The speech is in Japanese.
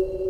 you